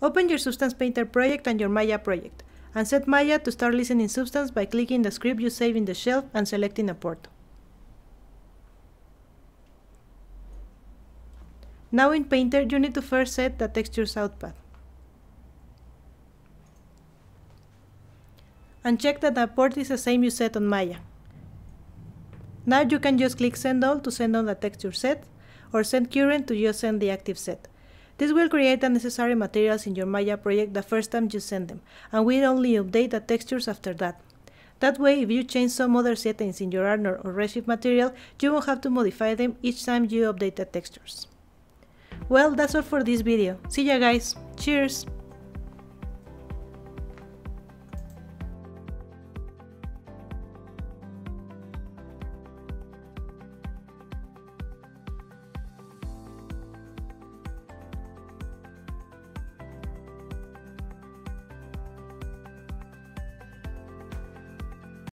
Open your Substance Painter project and your Maya project, and set Maya to start listening Substance by clicking the script you save in the shelf and selecting a port. Now in Painter, you need to first set the texture's outpath. And check that the port is the same you set on Maya. Now you can just click Send All to send on the texture set, or Send Current to just send the active set. This will create the necessary materials in your Maya project the first time you send them, and will only update the textures after that. That way, if you change some other settings in your Arnold or Redshift material, you won't have to modify them each time you update the textures. Well, that's all for this video. See ya guys! Cheers!